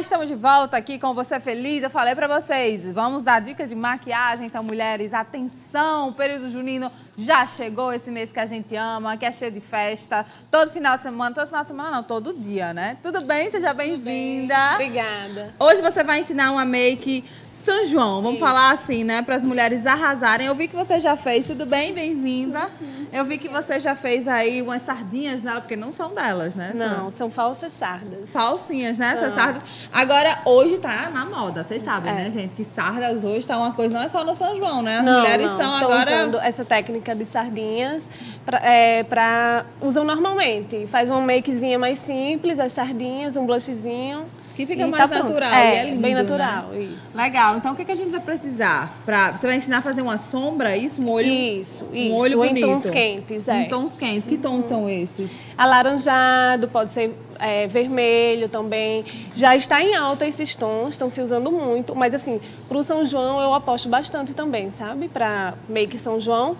Estamos de volta aqui com Você Feliz. Eu falei para vocês, vamos dar dicas de maquiagem. Então, mulheres, atenção, o período junino já chegou esse mês que a gente ama, que é cheio de festa. Todo final de semana, todo final de semana não, todo dia, né? Tudo bem? Seja bem-vinda. Bem. Obrigada. Hoje você vai ensinar uma make são João, vamos Isso. falar assim, né? Para as mulheres arrasarem. Eu vi que você já fez, tudo bem? Bem-vinda. Eu vi que você já fez aí umas sardinhas nela, porque não são delas, né? Não, são, são falsas sardas. Falsinhas, né? Essas sardas. Agora, hoje tá na moda, vocês sabem, é. né, gente? Que sardas hoje tá uma coisa, não é só no São João, né? As não, mulheres não. estão agora. usando essa técnica de sardinhas pra, é, pra. usam normalmente. Faz uma makezinha mais simples, as sardinhas, um blushzinho. Que fica e mais tá natural é, é lindo, bem natural, né? isso. Legal. Então, o que, que a gente vai precisar? Pra, você vai ensinar a fazer uma sombra, isso? Um olho Isso, um isso. olho bonito. em tons quentes, é. Em tons quentes. Que tons uhum. são esses? Alaranjado, pode ser é, vermelho também. Já está em alta esses tons, estão se usando muito. Mas, assim, para o São João eu aposto bastante também, sabe? Para make São João.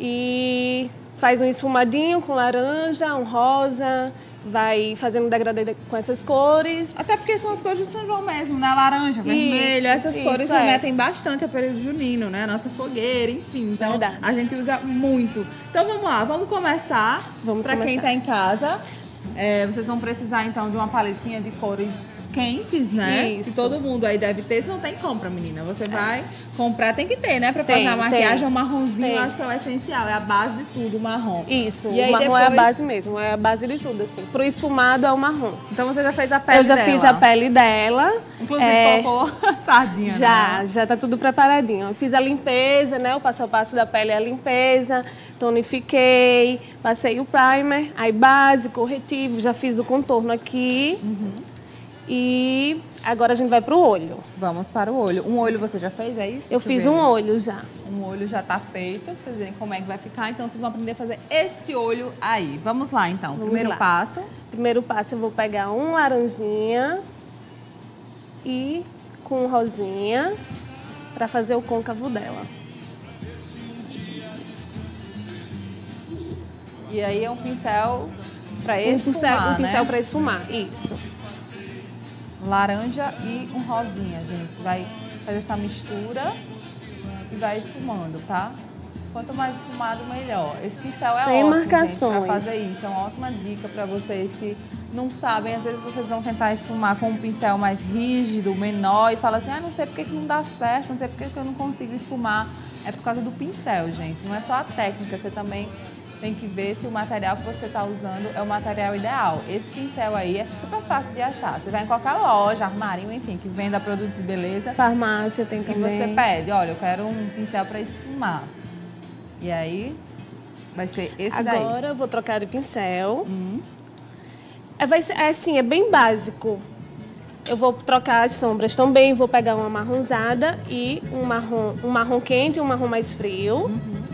E faz um esfumadinho com laranja, um rosa vai fazendo degradê com essas cores. Até porque são as cores do São João mesmo, né? Laranja, vermelho, essas isso, cores é. remetem bastante ao período junino, né? Nossa fogueira, enfim. Então, Verdade. a gente usa muito. Então, vamos lá, vamos começar. Vamos Para quem está em casa, é, vocês vão precisar, então, de uma paletinha de cores quentes, né? Isso. Que todo mundo aí deve ter. Se não tem, compra, menina. Você é. vai comprar, tem que ter, né? Pra fazer a maquiagem, o marronzinho, tem. eu acho que é o essencial. É a base de tudo, o marrom. Isso, e o marrom depois... é a base mesmo. É a base de tudo, assim. Pro esfumado é o marrom. Então você já fez a pele dela? Eu já dela. fiz a pele dela. Inclusive é... colocou sardinha, Já, né? já tá tudo preparadinho. Eu fiz a limpeza, né? O passo a passo da pele é a limpeza. Tonifiquei, passei o primer, aí base, corretivo, já fiz o contorno aqui. Uhum. E agora a gente vai para o olho. Vamos para o olho. Um olho você já fez, é isso? Eu fiz um olho já. Um olho já está feito, pra vocês verem como é que vai ficar. Então vocês vão aprender a fazer este olho aí. Vamos lá então. Vamos Primeiro lá. passo. Primeiro passo eu vou pegar um laranjinha e com um rosinha para fazer o côncavo dela. E aí é um pincel para esfumar, um pincel, um pincel né? para esfumar, isso laranja e um rosinha, gente. Vai fazer essa mistura e vai esfumando, tá? Quanto mais esfumado, melhor. Esse pincel é Sem ótimo, marcações. gente, pra fazer isso. É uma ótima dica para vocês que não sabem. Às vezes vocês vão tentar esfumar com um pincel mais rígido, menor, e falam assim, ah, não sei porque que não dá certo, não sei porque que eu não consigo esfumar. É por causa do pincel, gente. Não é só a técnica, você também tem que ver se o material que você está usando é o material ideal. Esse pincel aí é super fácil de achar. Você vai em qualquer loja, armarinho, enfim, que venda produtos de beleza. Farmácia tem também. E você pede, olha, eu quero um pincel para esfumar. E aí vai ser esse Agora, daí. Agora eu vou trocar de pincel. Hum. É, vai ser, é assim, é bem básico. Eu vou trocar as sombras também, vou pegar uma marronzada e um marrom, um marrom quente e um marrom mais frio. Uhum.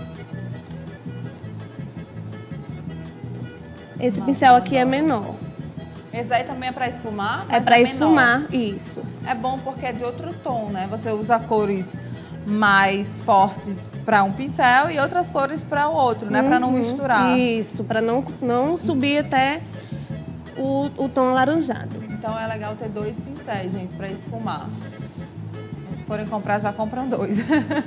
Esse pincel aqui é menor. Esse daí também é para esfumar? É para é esfumar, isso. É bom porque é de outro tom, né? Você usa cores mais fortes para um pincel e outras cores para o outro, né? Uhum, para não misturar. Isso, para não, não subir até o, o tom alaranjado. Então é legal ter dois pincéis, gente, para esfumar. Se forem comprar, já compram dois.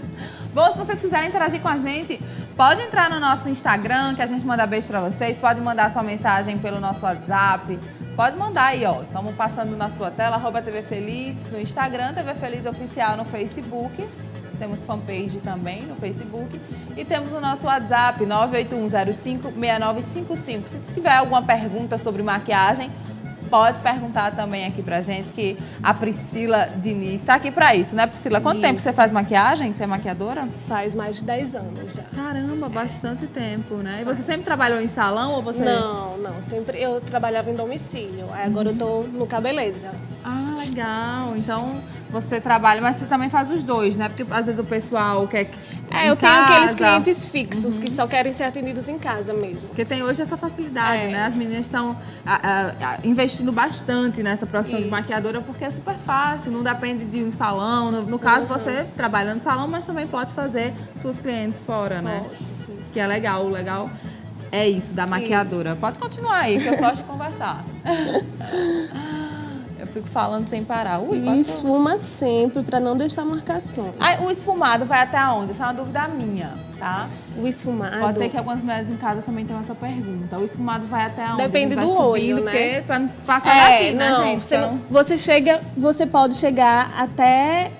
Bom, se vocês quiserem interagir com a gente, pode entrar no nosso Instagram, que a gente manda beijo para vocês. Pode mandar sua mensagem pelo nosso WhatsApp. Pode mandar aí, ó. Estamos passando na sua tela, arroba TV Feliz no Instagram, TV Feliz Oficial no Facebook. Temos fanpage também no Facebook. E temos o nosso WhatsApp, 981056955. Se tiver alguma pergunta sobre maquiagem, pode perguntar também aqui pra gente, que a Priscila Diniz está aqui para isso, né, Priscila? Quanto isso. tempo você faz maquiagem? Você é maquiadora? Faz mais de 10 anos já. Caramba, bastante tempo, né? E você sempre trabalhou em salão ou você... Não, não. Sempre eu trabalhava em domicílio. Aí agora uhum. eu tô no Cabeleza. Ah, legal. Então você trabalha, mas você também faz os dois, né? Porque às vezes o pessoal quer é, eu tenho casa. aqueles clientes fixos uhum. que só querem ser atendidos em casa mesmo. Porque tem hoje essa facilidade, é. né? As meninas estão investindo bastante nessa profissão Isso. de maquiadora porque é super fácil, não depende de um salão. No, no caso, uhum. você trabalha no salão, mas também pode fazer suas clientes fora, né? Nossa, que é legal, o legal é isso, da maquiadora. Isso. Pode continuar aí, que eu de conversar. Eu fico falando sem parar. Ui, e esfuma sempre para não deixar marcações. Ah, o esfumado vai até onde? Essa é uma dúvida minha, tá? O esfumado. Pode ser que algumas mulheres em casa também tenham essa pergunta. O esfumado vai até onde? Depende do subindo, olho, né? Porque pra não passar é, daqui, né, não, gente? Você, então... você chega, você pode chegar até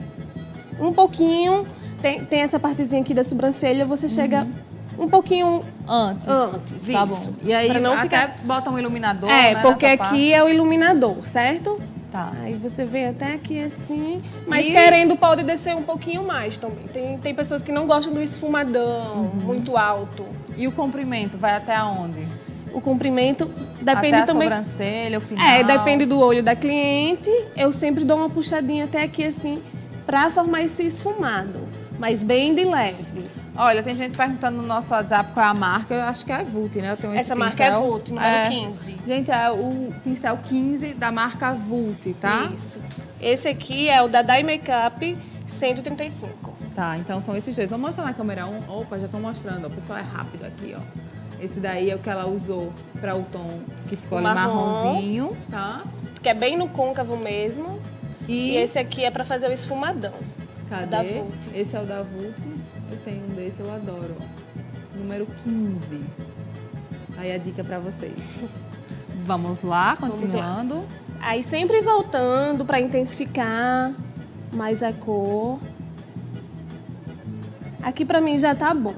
um pouquinho. Tem, tem essa partezinha aqui da sobrancelha, você chega uhum um pouquinho antes. Antes, tá isso. bom. E aí pra não até ficar... bota um iluminador, É, né, porque aqui parte. é o iluminador, certo? Tá. Aí você vem até aqui assim, mas e... querendo pode descer um pouquinho mais também. Tem, tem pessoas que não gostam do esfumadão, uhum. muito alto. E o comprimento vai até onde? O comprimento depende até a também. sobrancelha, o final. É, depende do olho da cliente. Eu sempre dou uma puxadinha até aqui assim, pra formar esse esfumado, mas bem de leve. Olha, tem gente perguntando no nosso WhatsApp qual é a marca. Eu acho que é Vult, né? Eu tenho esse Essa pincel. marca é Vult, número é, 15. Gente, é o pincel 15 da marca Vult, tá? Isso. Esse aqui é o da Dye Makeup 135. Tá, então são esses dois. Vamos mostrar na câmera 1. Um. Opa, já tô mostrando. O pessoal é rápido aqui, ó. Esse daí é o que ela usou para o tom que ficou ali marronzinho, tá? Que é bem no côncavo mesmo. E, e esse aqui é para fazer o esfumadão. Cadê? Da Vult. Esse é o da Vult. Tenho um desse, eu adoro. Número 15. Aí a dica para vocês. Vamos lá, continuando. Vamos lá. Aí sempre voltando para intensificar mais a cor. Aqui para mim já tá bom.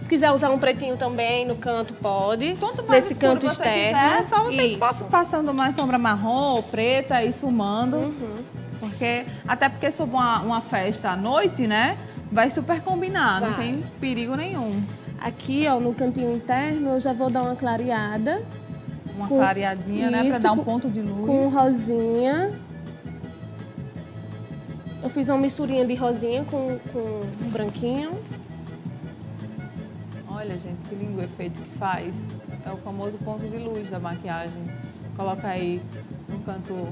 Se quiser usar um pretinho também no canto, pode. Quanto mais Nesse canto externo. Quiser, é só você Isso. passando mais sombra marrom ou preta e esfumando. Uhum. Porque, até porque se for uma, uma festa à noite, né? Vai super combinar, Vai. não tem perigo nenhum. Aqui, ó, no cantinho interno, eu já vou dar uma clareada. Uma com... clareadinha, Isso, né? Pra dar um ponto de luz. Com rosinha. Eu fiz uma misturinha de rosinha com, com branquinho. Olha, gente, que lindo o efeito que faz. É o famoso ponto de luz da maquiagem. Coloca aí no canto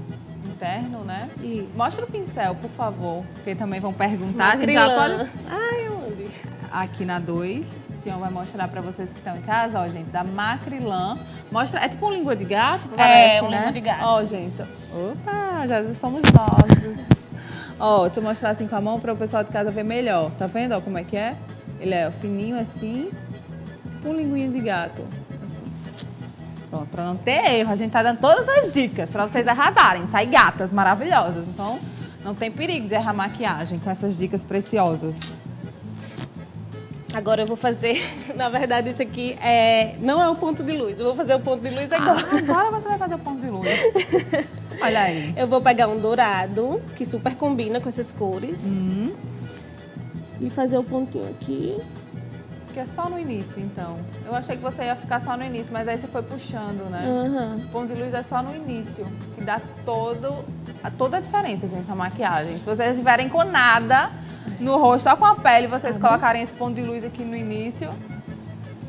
interno, né? Isso. Mostra o pincel, por favor, porque também vão perguntar. A gente já pode... Ai, onde? Aqui na 2. Tião vai mostrar para vocês que estão em casa, ó, gente, da Macrilã. Mostra, é tipo um língua de gato, é, parece, é, um né? língua de gato. Ó, gente. Opa, já somos nós. ó, deixa eu mostrar assim com a mão para o pessoal de casa ver melhor. Tá vendo, ó, como é que é? Ele é fininho assim, tipo um linguinho de gato. Pronto, pra não ter erro, a gente tá dando todas as dicas para vocês arrasarem, sair gatas maravilhosas. Então, não tem perigo de errar maquiagem com essas dicas preciosas. Agora eu vou fazer, na verdade, isso aqui é, não é o ponto de luz. Eu vou fazer o ponto de luz agora. Ah, agora você vai fazer o ponto de luz. Olha aí. Eu vou pegar um dourado, que super combina com essas cores. Hum. E fazer o pontinho aqui. Que é só no início, então. Eu achei que você ia ficar só no início, mas aí você foi puxando, né? Uhum. O ponto de luz é só no início, que dá todo, toda a diferença, gente, a maquiagem. Se vocês estiverem com nada no rosto, só com a pele, vocês uhum. colocarem esse ponto de luz aqui no início,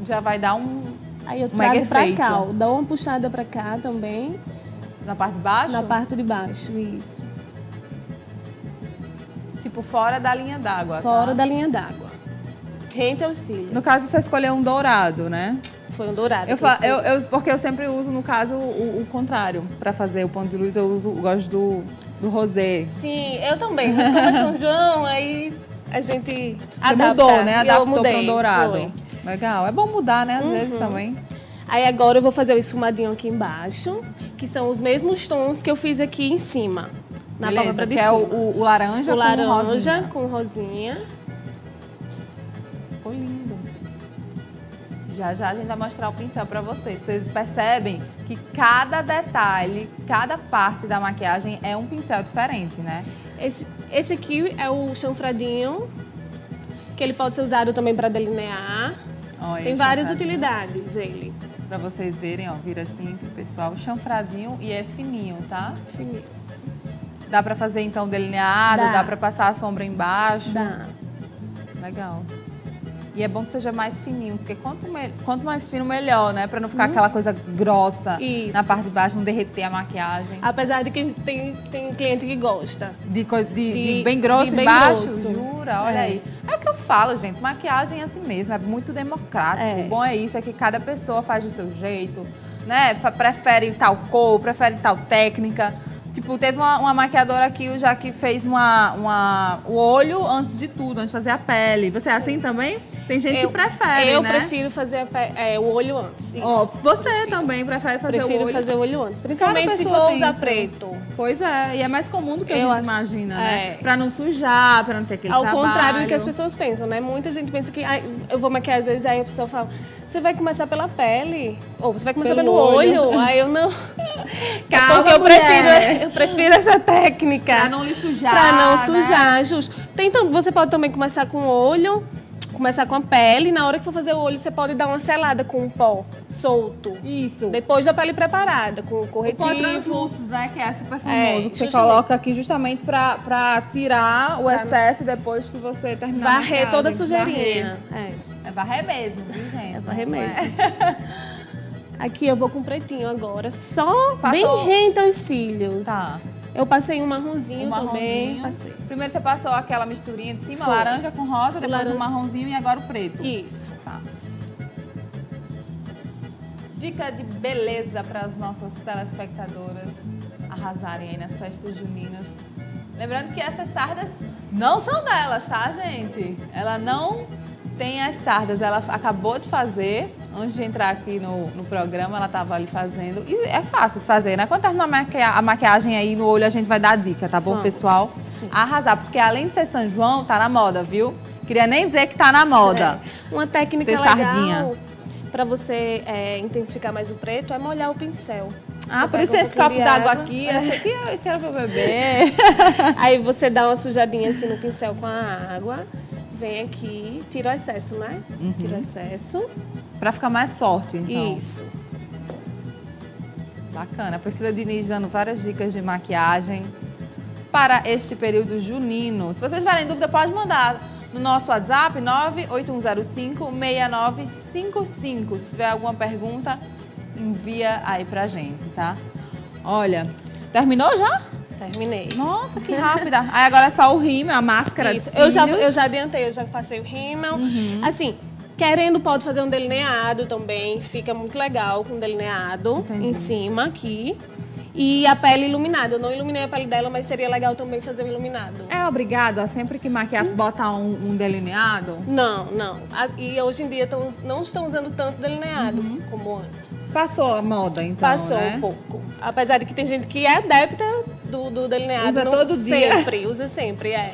já vai dar um Aí eu trago pra cá, ó, dá uma puxada pra cá também. Na parte de baixo? Na parte de baixo, isso. Tipo, fora da linha d'água, Fora tá? da linha d'água rente aos cílios. No caso, você escolheu um dourado, né? Foi um dourado. Eu, fa eu, eu, porque eu sempre uso, no caso, o, o contrário. Para fazer o ponto de luz, eu uso, eu gosto do, do rosé. Sim, eu também. Mas como é São João, aí a gente Você mudou, né? Adaptou para um dourado. Foi. Legal. É bom mudar, né? Às uhum. vezes também. Aí agora eu vou fazer o esfumadinho aqui embaixo, que são os mesmos tons que eu fiz aqui em cima. Na Beleza, que é o, o, o, laranja o com laranja rosinha. com rosinha. Ficou lindo. Já já a gente vai mostrar o pincel para vocês. Vocês percebem que cada detalhe, cada parte da maquiagem é um pincel diferente, né? Esse, esse aqui é o chanfradinho, que ele pode ser usado também para delinear. Olha, Tem várias utilidades ele. Para vocês verem, ó, vira assim pessoal, chanfradinho e é fininho, tá? Fininho. Dá para fazer então delineado, dá, dá para passar a sombra embaixo. Dá. Legal. E é bom que seja mais fininho, porque quanto, me... quanto mais fino, melhor, né? Pra não ficar hum. aquela coisa grossa Isso. na parte de baixo, não derreter a maquiagem. Apesar de que tem, tem cliente que gosta. De, de, de, de bem grosso de embaixo? Grosso. Jura? Olha é. aí. É o que eu falo, gente. Maquiagem é assim mesmo, é muito democrático. É. O bom é isso, é que cada pessoa faz do seu jeito, né? Prefere tal cor, prefere tal técnica. Tipo, teve uma, uma, maquiadora aqui já que fez uma, uma, o olho antes de tudo, antes de fazer a pele. Você é assim também? Tem gente eu, que prefere, eu né? Eu prefiro fazer é, o olho antes. Ó, oh, você prefiro. também prefere fazer prefiro o olho? Prefiro fazer o olho antes, principalmente se for usar preto. Pois é, e é mais comum do que a eu gente acho, imagina, né? É. Pra não sujar, pra não ter aquele Ao trabalho. contrário do que as pessoas pensam, né? Muita gente pensa que ah, eu vou maquiar às vezes, aí a pessoa fala você vai começar pela pele. Ou você vai começar pelo, pelo olho. olho. Aí eu não. Calma, Porque eu prefiro, eu prefiro essa técnica. Pra não lhe sujar. Pra não né? sujar, justo. Tem, você pode também começar com o olho, começar com a pele. Na hora que for fazer o olho, você pode dar uma selada com o pó solto. Isso. Depois da pele preparada, com o corretivo. O pó translúcido, né? Que é super famoso. É, que você coloca aqui justamente pra, pra tirar o excesso depois que você terminar Varrer toda a sujeirinha. Varrer. É. É varrer mesmo, viu, gente? É varrer mesmo. É. Aqui eu vou com pretinho agora. Só Passou. bem renta os cílios. Tá. Eu passei um marronzinho, um marronzinho. também. Passei. Primeiro você passou aquela misturinha de cima, Foi. laranja com rosa, depois laranja. o marronzinho e agora o preto. Isso. Tá. Dica de beleza para as nossas telespectadoras arrasarem aí nas festas juninas. Lembrando que essas sardas não são delas, tá, gente? Ela não tem as sardas, ela acabou de fazer, antes de entrar aqui no, no programa, ela estava ali fazendo. E é fácil de fazer, né? Quando terminar a maquiagem aí no olho, a gente vai dar dica, tá bom, Vamos. pessoal? Sim. Arrasar, porque além de ser São João, tá na moda, viu? Queria nem dizer que tá na moda. É. Uma técnica legal sardinha. para você é, intensificar mais o preto é molhar o pincel. Ah, por isso esse copo d'água aqui, é. achei que eu quero pra beber. Aí você dá uma sujadinha assim no pincel com a água vem aqui, tira o excesso, né? Uhum. Tira o excesso. Pra ficar mais forte, então. Isso. Bacana. A Priscila Diniz dando várias dicas de maquiagem para este período junino. Se vocês tiverem dúvida, pode mandar no nosso WhatsApp 981056955. Se tiver alguma pergunta, envia aí pra gente, tá? Olha, terminou já? Terminei. Nossa, que rápida. Aí agora é só o rímel, a máscara Isso. Eu já, eu já adiantei, eu já passei o rímel. Uhum. Assim, querendo pode fazer um delineado também. Fica muito legal com delineado Entendi. em cima aqui. E a pele iluminada. Eu não iluminei a pele dela, mas seria legal também fazer um iluminado. É obrigado a sempre que maquiar hum. botar um, um, delineado? Não, não. E hoje em dia tão, não estão usando tanto delineado uhum. como antes. Passou a moda, então, Passou né? um pouco. Apesar de que tem gente que é adepta do, do delineado. Usa todo dia. Sempre, usa sempre, é.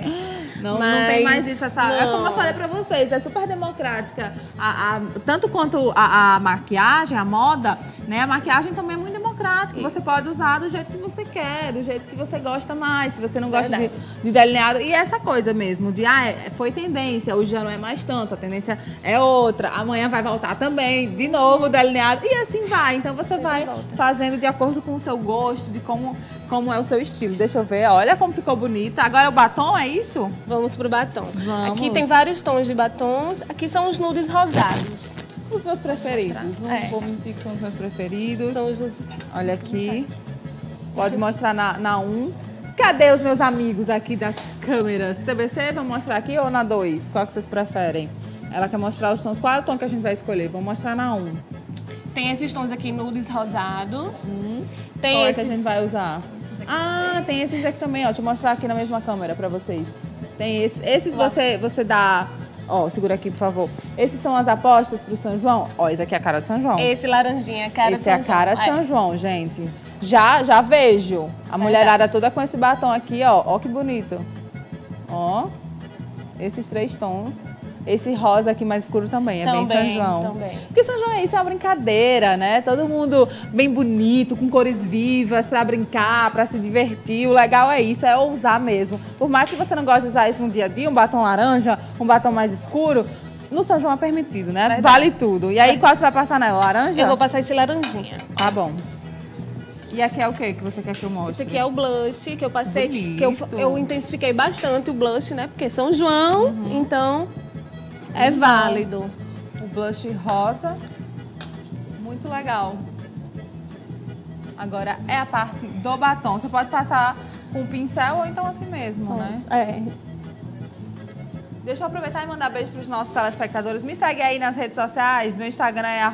Não, Mas, não tem mais isso. Essa, é como eu falei pra vocês, é super democrática. A, a, tanto quanto a, a, maquiagem, a moda, né? A maquiagem também é muito democrática. Isso. Você pode usar do jeito que você quer, do jeito que você gosta mais. Se você não gosta de, de, delineado. E essa coisa mesmo, de ah, é, foi tendência, hoje já não é mais tanto, a tendência é outra. Amanhã vai voltar também, de novo delineado. E assim vai. Então você vai fazendo de acordo com o seu gosto, de como, como é o seu estilo. Deixa eu ver, olha como ficou bonita. Agora o batom, é isso? Vamos pro batom. Vamos. Aqui tem vários tons de batons. Aqui são os nudes rosados. Os meus preferidos. Não é. vou mentir que são os meus preferidos. São os Olha aqui. Pode mostrar na, na 1. Cadê os meus amigos aqui das câmeras? TBC, vamos mostrar aqui ou na 2? Qual que vocês preferem? Ela quer mostrar os tons. Qual é o tom que a gente vai escolher? Vamos mostrar na 1. Tem esses tons aqui nudes rosados. Hum. Tem Qual esses... é que a gente vai usar? Ah, tem esses aqui também, ó. Deixa eu mostrar aqui na mesma câmera pra vocês. Tem esses. Esses você, você dá. Ó, segura aqui, por favor. Esses são as apostas pro São João? Ó, esse aqui é a cara de São João. Esse laranjinha é cara esse de São João. Esse é a cara de São João, gente. Já, já vejo. A mulherada toda com esse batom aqui, ó. Ó que bonito. Ó. Esses três tons. Esse rosa aqui mais escuro também, é também, bem São João. Também. Porque São João é isso, é uma brincadeira, né? Todo mundo bem bonito, com cores vivas, para brincar, para se divertir. O legal é isso, é ousar mesmo. Por mais que você não goste de usar isso no dia a dia, um batom laranja, um batom mais escuro, no São João é permitido, né? Verdade. Vale tudo. E aí, qual você vai passar nela? Laranja? Eu vou passar esse laranjinha. Tá bom. E aqui é o que que você quer que eu mostre? Esse aqui é o blush que eu passei, Bonito. que eu, eu intensifiquei bastante o blush, né? Porque São João, uhum. então é válido. O blush rosa, muito legal. Agora é a parte do batom. Você pode passar com pincel ou então assim mesmo, Nossa, né? É. Deixa eu aproveitar e mandar beijo para os nossos telespectadores. Me segue aí nas redes sociais. Meu Instagram é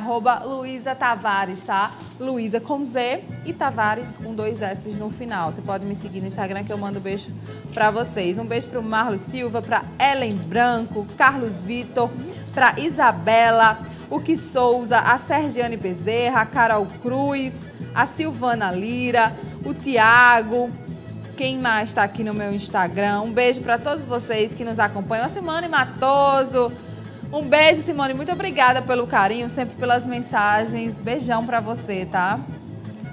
Luísa Tavares, tá? Luísa com Z e Tavares com dois S no final. Você pode me seguir no Instagram que eu mando beijo para vocês. Um beijo para o Marlos Silva, para Ellen Branco, Carlos Vitor, para Isabela, o Que Souza, a Sergiane Bezerra, a Carol Cruz, a Silvana Lira, o Tiago, quem mais está aqui no meu Instagram. Um beijo para todos vocês que nos acompanham. A Simone Matoso. Um beijo, Simone. Muito obrigada pelo carinho, sempre pelas mensagens. Beijão para você, tá?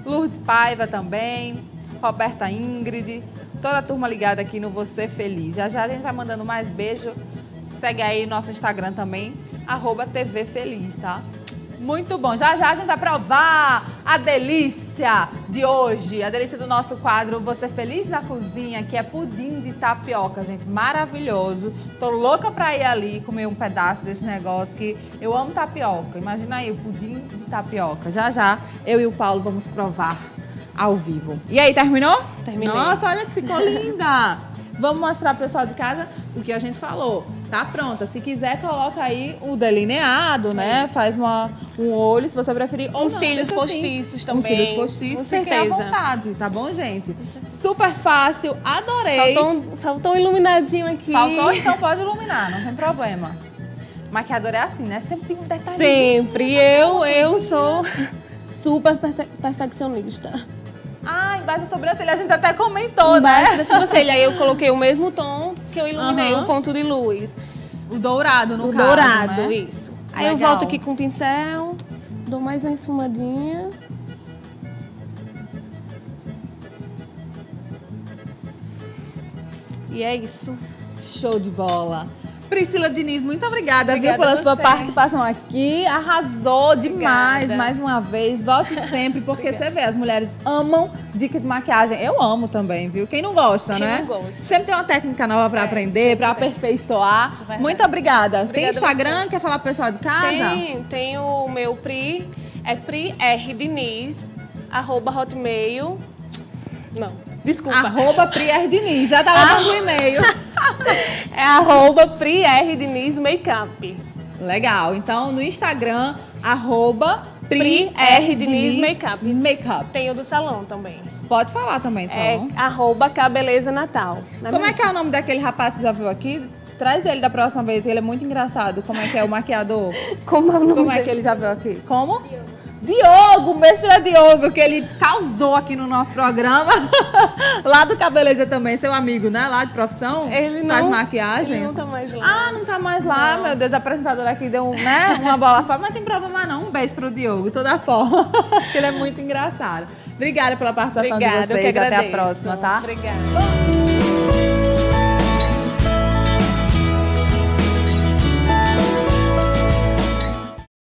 Lourdes Paiva também. Roberta Ingrid. Toda a turma ligada aqui no Você Feliz. Já já a gente vai mandando mais beijo. Segue aí nosso Instagram também, arroba TV Feliz, tá? Muito bom. Já já a gente vai provar a delícia de hoje, a delícia do nosso quadro Você Feliz na Cozinha, que é pudim de tapioca, gente. Maravilhoso. Tô louca pra ir ali comer um pedaço desse negócio que eu amo tapioca. Imagina aí o pudim de tapioca. Já já eu e o Paulo vamos provar ao vivo. E aí, terminou? Terminei. Nossa, olha que ficou linda. Vamos mostrar pro pessoal de casa o que a gente falou. Tá pronta. Se quiser, coloca aí o delineado, né? Isso. Faz uma, um olho, se você preferir. Ou Uns cílios assim. postiços assim. também. Uns cílios postiços. Fiquem à vontade, tá bom, gente? Super fácil, adorei. Faltou, faltou um iluminadinho aqui. Faltou? Então pode iluminar, não tem problema. Maquiador é assim, né? Sempre tem um detalhe. Sempre. Eu, eu sou super perfeccionista. Ah, embaixo da sobrancelha, a gente até comentou, embaixo né? Embaixo da sobrancelha, aí eu coloquei o mesmo tom que eu iluminei, uhum. o ponto de luz. O dourado, no o caso, dourado, né? isso. Aí Legal. eu volto aqui com o pincel, dou mais uma esfumadinha. E é isso. Show de bola. Priscila Diniz, muito obrigada, obrigada viu, pela sua participação aqui. Arrasou demais obrigada. mais uma vez. Volte sempre, porque você vê, as mulheres amam dica de maquiagem. Eu amo também, viu? Quem não gosta, Quem né? Não gosta. Sempre tem uma técnica nova para é, aprender, para aperfeiçoar. Muito obrigada. obrigada. Tem Instagram? Quer falar pro pessoal de casa? Tem, tem o meu Pri, é Pri R Diniz, arroba hotmail. Não. Desculpa. Arroba Prier Diniz. Já tá lá no e-mail. é arroba Prier Diniz Makeup. Legal. Então, no Instagram, arroba Pri R. Diniz Makeup. Makeup. Tem o do salão também. Pode falar também, do é, arroba Cabeleza Natal. Como é que é o nome daquele rapaz que já viu aqui? Traz ele da próxima vez, ele é muito engraçado. Como é que é o maquiador? Como é o nome Como é que ele já viu aqui? Como? Diogo. Diogo, um beijo pra Diogo, que ele causou aqui no nosso programa. lá do Cabeleza também, seu amigo, né? Lá de profissão. Ele não. Faz maquiagem. Ele não tá mais lá. Ah, não tá mais lá, não. meu Deus. A apresentadora aqui deu né, uma bola fora, mas tem problema não. Um beijo pro Diogo, de toda forma. que ele é muito engraçado. Obrigada pela participação Obrigada, de vocês. Até a próxima, tá? Obrigada.